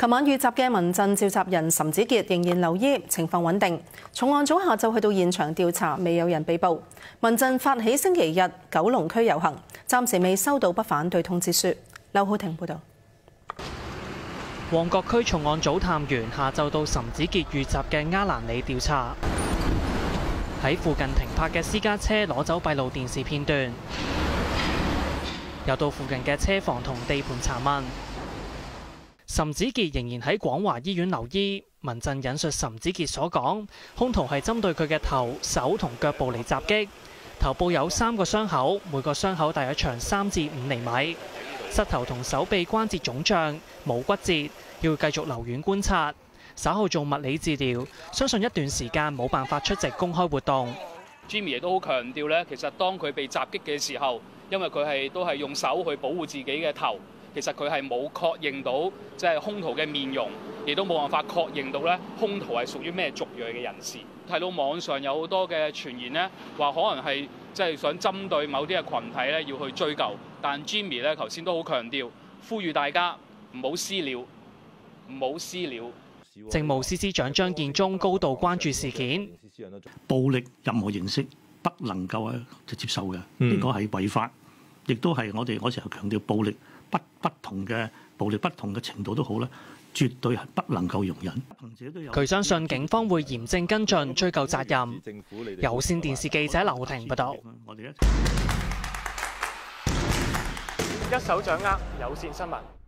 琴晚遇襲嘅民陣召集人岑子傑仍然留醫，情況穩定。重案組下晝去到現場調查，未有人被捕。民陣發起星期日九龍區遊行，暫時未收到不反對通知書。劉浩庭報導。旺角區重案組探員下晝到岑子傑遇襲嘅鴉蘭里調查，喺附近停泊嘅私家車攞走閉路電視片段，又到附近嘅車房同地盤查問。岑子杰仍然喺廣華醫院留醫。民陣引述岑子杰所講，兇徒係針對佢嘅頭、手同腳部嚟襲擊。頭部有三個傷口，每個傷口大約長三至五厘米。膝頭同手臂關節腫脹，冇骨折，要繼續留院觀察。稍後做物理治療，相信一段時間冇辦法出席公開活動。Jimmy 亦都好強調咧，其實當佢被襲擊嘅時候，因為佢係都係用手去保護自己嘅頭。其實佢係冇確認到即係兇徒嘅面容，亦都冇辦法確認到咧兇徒係屬於咩族裔嘅人士。睇到網上有好多嘅傳言呢，話可能係即係想針對某啲嘅群體咧要去追究。但 Jimmy 咧頭先都好強調，呼籲大家唔好私了，唔好私了。政務司司長張建宗高度關注事件，暴力任何形式不能夠係接受嘅，呢個係違法，亦都係我哋我成日強調暴力。不不同嘅暴力，不同嘅程度都好啦，絕對係不能夠容忍。佢相信警方會嚴正跟進，追究責任。有線電視記者劉婷報道。一手掌握有線新聞。